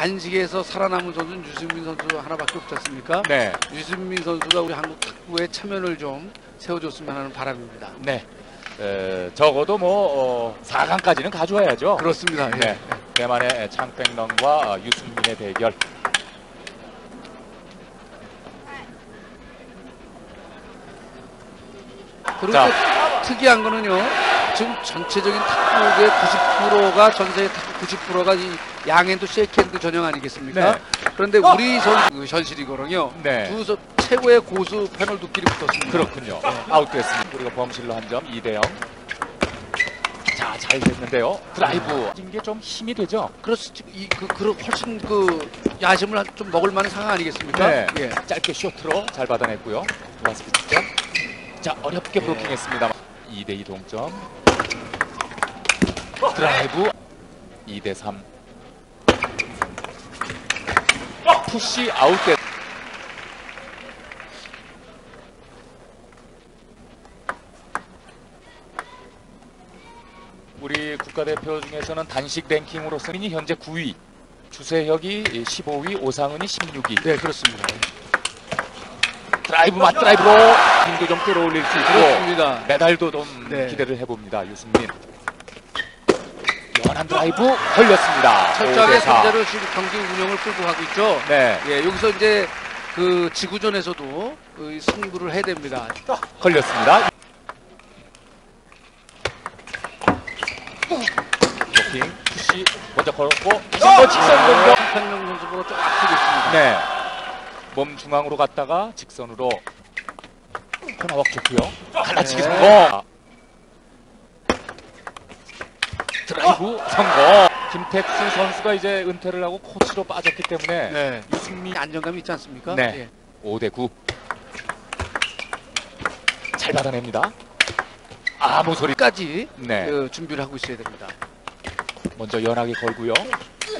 단식에서 살아남은 선수는 유승민 선수 하나밖에 없지 않습니까? 네. 유승민 선수가 우리 한국 탁구의 참여를 좀 세워줬으면 하는 바람입니다. 네. 에, 적어도 뭐 어, 4강까지는 가져와야죠. 그렇습니다. 예. 네. 대만의 창펑룽과 어, 유승민의 대결. 그리고 자. 또 특이한 거는요. 지금 전체적인 탁구의 90%가 전 세계 탁구 90%가 이 양핸드 쉐이크핸드 전형 아니겠습니까? 네. 그런데 우리 선수 그 현실이거든요. 네. 두 선- 최고의 고수 패널들끼리 붙었습니다. 그렇군요. 아웃됐습니다. 우리가 범실로 한 점 2대 0. 자, 잘 됐는데요. 드라이브. 이게 좀 힘이 되죠? 그렇지 이, 그, 그 훨씬 그 야심을 한- 좀 먹을 만한 상황 아니겠습니까? 네. 예. 짧게 쇼트로 잘 받아냈고요. 득점. 자, 어렵게 브로킹했습니다. 2대 2 동점. 드라이브 2대 3. 푸시 아웃됐. 우리 국가대표 중에서는 단식 랭킹으로서는 현재 9위. 주세혁이 15위, 오상은이 16위. 네, 그렇습니다. 드라이브 맞 드라이브로 힘도 좀 끌어올릴 수 있고 그렇습니다. 메달도 좀 네. 기대를 해봅니다. 유승민. 연한 드라이브 걸렸습니다. 철저하게 5대 4. 현재로 지금 경기 운영을 끌고 가고 있죠. 네, 예, 여기서 이제 그 지구전에서도 그 승부를 해야 됩니다. 걸렸습니다. 블로킹, 푸시 먼저 걸었고 직선 공격. 창펑룽 선수보다 좀 앞서고 있습니다. 네, 몸 중앙으로 갔다가 직선으로 코너웍 좋고요. 갈라치기 네. 성공. 드라이브 성공. 김택수 선수가 이제 은퇴를 하고 코치로 빠졌기 때문에 네. 유승민 안정감이 있지 않습니까? 네. 예. 5대 9. 잘 받아냅니다. 아, 모서리. 까지 네. 그 준비를 하고 있어야 됩니다. 먼저 연하게 걸고요.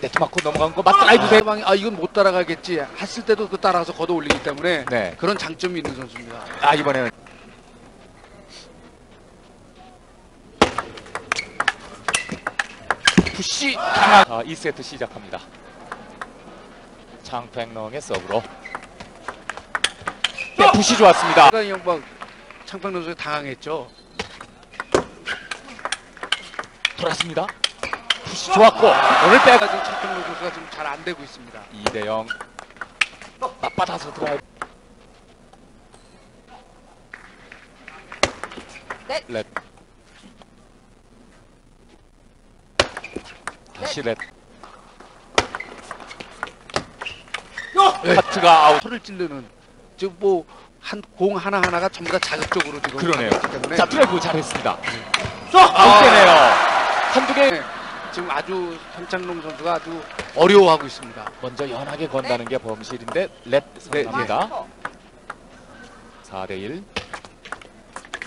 네트 맞고 넘어간 거 맞 드라이브 대. 상대방이 아 이건 못 따라가겠지 했을 때도 그 따라서 걷어 올리기 때문에 네. 그런 장점이 있는 선수입니다. 아, 이번에는 푸시 강한 아, 2세트 시작합니다. 장펑룽의 서브로. 네, 푸시 좋았습니다. 그러니까 영박 창펑룽 선수가 당황했죠. 돌았습니다. 푸시 좋았고 오늘 백 지금 창펑룽 선수가 지금 잘 안 되고 있습니다. 2대 0. 맞받아서 드라이브. 넷. 다시 렛. 네. 하트가 아웃. 소를 찌르는 지금 뭐한 공 하나 하나가 전부 다 자극적으로 지금 그러네요. 때문에 자 드라이브 잘했습니다. 아웃되네요. 한두 개. 네. 지금 아주 현창롱 선수가 아주 어려워하고 있습니다. 먼저 연하게 건다는 게 범실인데 렛 네, 성공합니다. 4대 1.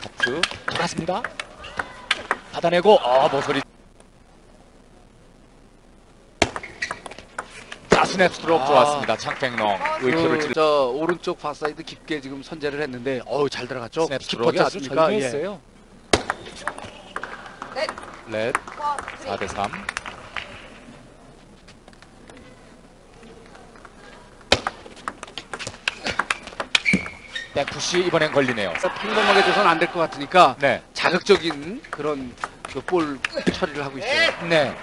하트 돌았습니다. 받아내고 어 모서리. 스냅 스트로크 아. 좋았습니다. 장펑룽 의표를 그, 찌르. 저 오른쪽 포사이드 깊게 지금 선제를 했는데 어우 잘 들어갔죠. 스냅 스트로크가 아주? 예. 절묘했어요. 넷. Let one, 4대 3. 백푸시 이번엔 걸리네요. 예. 평범하게 줘서는 안될 것 같으니까 네. 자극적인 그런 그 볼 처리를 하고 있어요. 네.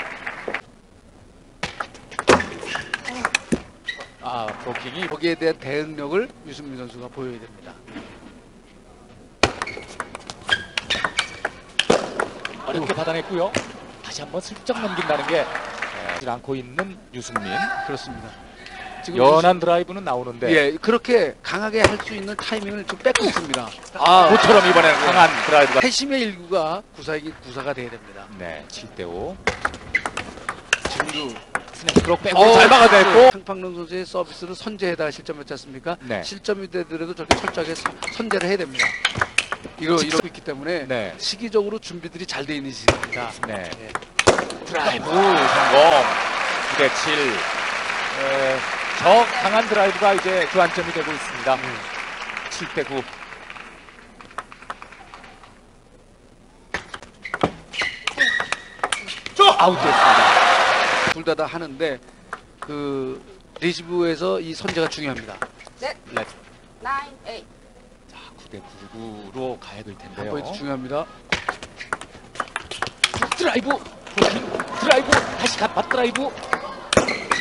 아, 브로킹이 거기에 대한 대응력을 유승민 선수가 보여야 됩니다. 어렵게 받아냈고요. 다시 한번 슬쩍 넘긴다는 게 에, 않고 있는 유승민. 그렇습니다. 지금 연한 드라이브는 나오는데 예, 그렇게 강하게 할 수 있는 타이밍을 좀 뺏고 있습니다. 아, 모처럼 이번에 강한 드라이브가 회심의 일구가 구사가 돼야 됩니다. 네, 7대 5. 지금도 스냅스로 빼고 어, 잘 막아냈고 상팡론 선수의 서비스를 선제에다가 실점했지 않습니까? 네. 실점이 되더라도 저렇게 철저하게 서- 선제를 해야 됩니다. 이거 이러고 있기 때문에 네. 시기적으로 준비들이 잘 돼 있는 시기입니다. 네. 예. 드라이브 성공. 9대 7. 에, 저 강한 드라이브가 이제 교환점이 되고 있습니다. 7대 9. 아웃됐습니다. 둘 다 다 하는데 그 리시브에서 이 선제가 중요합니다. Let. nine, eight. 자, 9대 9로 가야 될한 텐데요. 포인트 중요합니다. 드라이브 드라이브 다시 갓받 드라이브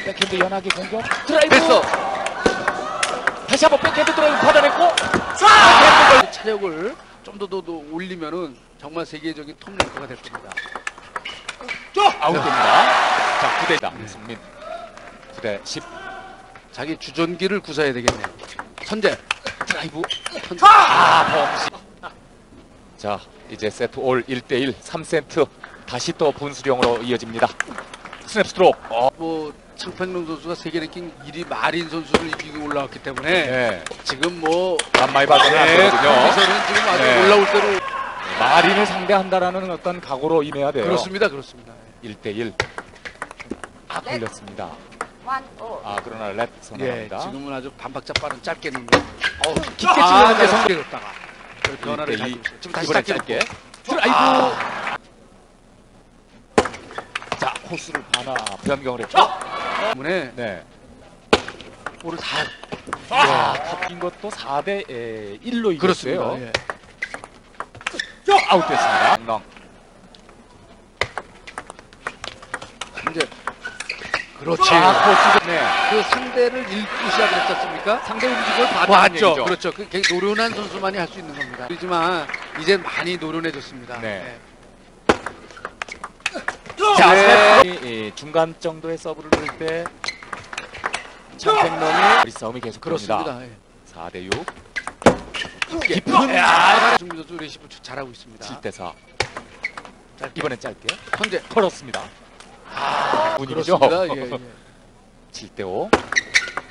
백핸드 연하게 공격 드라이브 됐어. 다시 한번 백핸드 드라이브 받아냈고 그 차력을 좀 더 더 올리면은 정말 세계적인 톱 랭커가 될 겁니다. 아웃됩니다. 자 9대다 유승민. 9대 10 자기 주전기를 구사해야 되겠네요. 선제. 드라이브. 선제. 아 범시. 자 이제 세트 all 1대1 3세트. 다시 또 분수령으로 이어집니다. 스냅 스트로크 어, 뭐 장펑룽 선수가 세계 랭킹 1위 마린 선수를 이기고 올라왔기 때문에 네. 지금 뭐 만만히 봐선 네, 컨디션은 지금 아주 네. 올라올 대로 마린을 상대한다라는 어떤 각오로 임해야 돼요. 그렇습니다, 그렇습니다. 1대1 아 걸렸습니다 One, all. 아 그러나 let 예, 선언합니다 지금은 아주 반박자 빠른 짧게 넣는데 어, 깊게 아, 찔렀는데 네, 성- 성공했다가 변화를 잘 1대2 주고 있어요. 지금 다시 이번엔 짧게 짧게 넣고. 아. 자 코스를 하나 변경을 했죠 때문에 네. 볼을 다 아, 탑인 것도 4대 1로 이겼어요. 그렇습니다. 예. 아웃됐습니다. 엉망. 이제 그렇지. 아, 코스 네. 그 상대를 읽고 시작을 했지 않습니까? 상대 움직임을 봤다는. 얘기죠. 그렇죠. 그 노련한 선수만이 할 수 있는 겁니다. 그렇지만 이제 많이 노련해졌습니다. 네. 네. 자, 네. 이, 이 중간 정도의 서브를 넣을 때 장펑룽이 머리 싸움이 계속 됩니다. 그렇습니다. 예. 4대 6, 깊은 야, 승민 선수 리시브 잘하고 있습니다. 7대 4. 짧게. 이번엔 짧게 현재 걸었습니다. 아, 운이죠. 그렇습니다. 예, 예. 7대 5.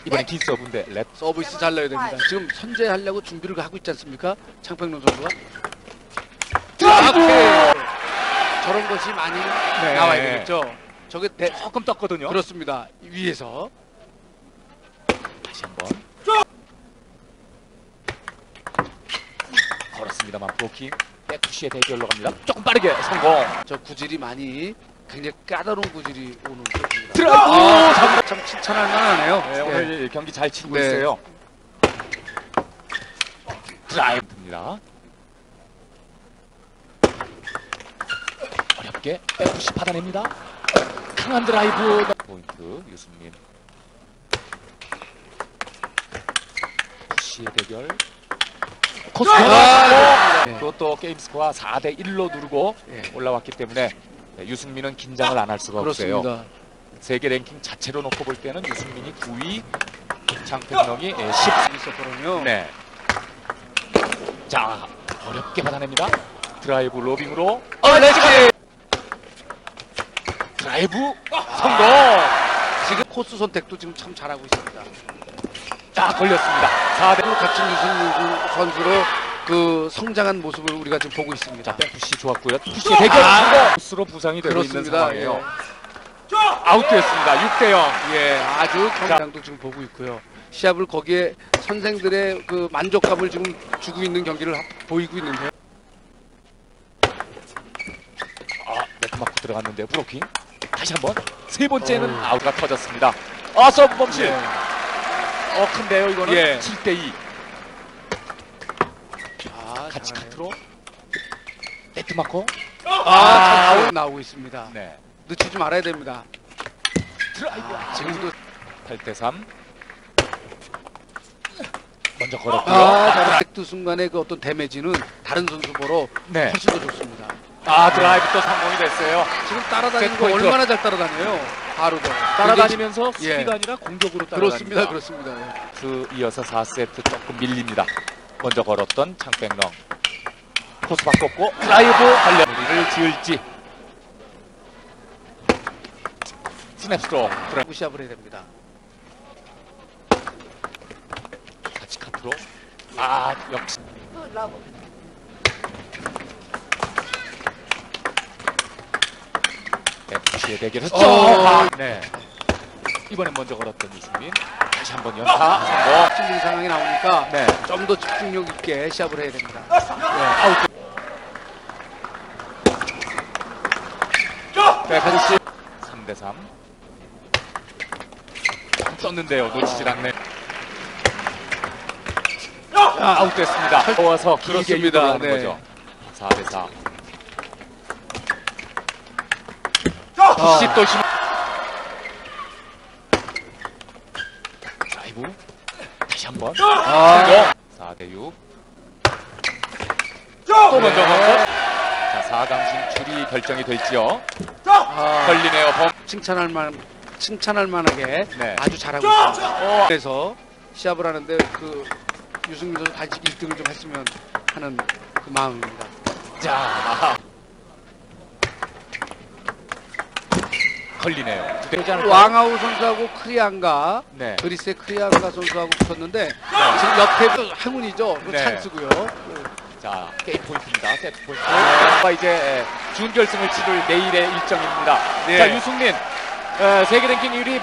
이번엔 긴 서브인데 렛. 서비스 잘 넣어야 됩니다. 지금 선제하려고 준비를 하고 있지 않습니까? 창평론 선수가. 이렇게 저런 것이 많이 네. 나와야 되겠죠. 저게 대, 조금 떴거든요. 그렇습니다. 위에서 다시 한번. 걸었습니다만 블로킹 백푸시의 대결로 갑니다. 조금 빠르게 성공. 저 구질이 많이 굉장히 까다로운 구질이 오는 쪽입니다. 드라이브! 아, 참, 참 칭찬할 만하네요. 네, 오늘 경기 잘 치고 네. 있어요. 드라이브입니다. 어렵게 백푸시 받아냅니다. 강한 드라이브 포인트 유승민. 푸시의 대결. 코스코가 아, 네. 그것도 게임 스코어 4대 1로 누르고 예. 올라왔기 때문에 네, 유승민은 긴장을 안 할 수가 없어요. 그렇습니다. 세계 랭킹 자체로 놓고 볼 때는 유승민이 9위, 장펑룽이 10위. 있었거든요. 네. 자, 어렵게 받아냅니다. 드라이브 로빙으로. 어, 리시브! 드라이브 성공! 지금 코스 선택도 지금 참 잘하고 있습니다. 자, 걸렸습니다. 4대 그리고 같은 유승민 선수로 그 성장한 모습을 우리가 지금 보고 있습니다. 자, 백푸시 좋았고요. 푸시의 대결 아. 코스로 부상이 되고 있는 그렇습니다. 상황이에요. 예. 아웃됐습니다. 6대 0. 예, 아주 경장도 지금 보고 있고요. 시합을 거기에 선생들의 그 만족감을 지금 주고 있는 경기를 하- 보이고 있는데요. 아, 네트 맞고 들어갔는데 브로킹. 다시 한번. 세 번째는 어우. 아웃가 터졌습니다. 아, 서브 범실. 예. 어, 큰데요, 이거는. 예. 7대 2. 아, 같이 잘하네요. 카트로. 네트 맞고. 아, 아웃 나오고 있습니다. 네. 늦추지 말아야 됩니다. 드라이브. 아, 지금도 8대 3. 먼저 걸었고요. 아, 트 순간의 그 어떤 데미지는 다른 선수 보러 네. 훨씬 더 좋습니다. 아, 드라이브 또 성공이 됐어요. 지금 따라다니는 거 세트포인트. 얼마나 잘 따라다녀요. 바로 더. 따라다니면서 예. 수비가 아니라 공격으로 그렇습니다. 따라다닙니다. 그렇습니다. 예. 그 이어서 4세트 조금 밀립니다. 먼저 걸었던 창백렁. 코스 바꿨고 드라이브 관련 무리를 지을지. 스냅스로 드라이브 무시합을 해야 됩니다. 같이 카트로. 아, 역시. FC의 대결했죠. 어. 아, 네. 이번엔 먼저 걸었던 이승민. 다시 한번 연타 성공. 힘든 상황이 나오니까 네. 좀 더 집중력 있게 시합을 해야 됩니다. 아웃. 백한씨 3대 3. 떴는데요. 놓치질 않네. 아, 아웃됐습니다. 길게 그렇습니다. 네. 거죠. 4대 4. 아, 푸시 또 심. 드라이브. 다시 한 번. 아, 4대 6. 또 먼저 한 번. 자, 4강 진출이 결정이 될지요. 아, 걸리네요. 범. 칭찬할 만 칭찬할 만하게 네. 아주 잘하고 있습니다. 어, 그래서 시합을 하는데 그 유승민 선수 다시 1등을 좀 했으면 하는 그 마음입니다. 자. 걸리네요. 왕아우 선수하고 크리안가 네. 그리스의 크리안가 선수하고 붙었는데 지금 옆에 행운이죠. 그 네. 찬스고요. 자, 게임 포인트입니다. 세트 포인트. 아, 이제 준결승을 치를 내일의 일정입니다. 네. 자, 유승민. 에, 세계 랭킹 1위